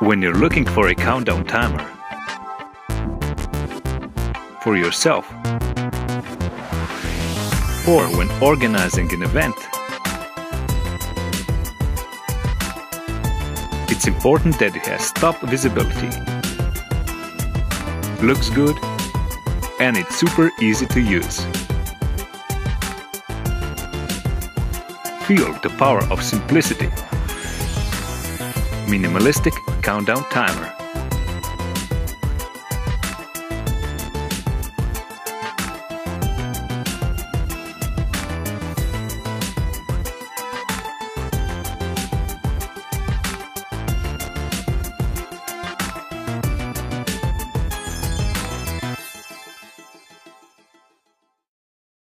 When you're looking for a countdown timer for yourself or when organizing an event, it's important that it has top visibility, looks good, and it's super easy to use. Feel the power of simplicity. Minimalistic countdown timer.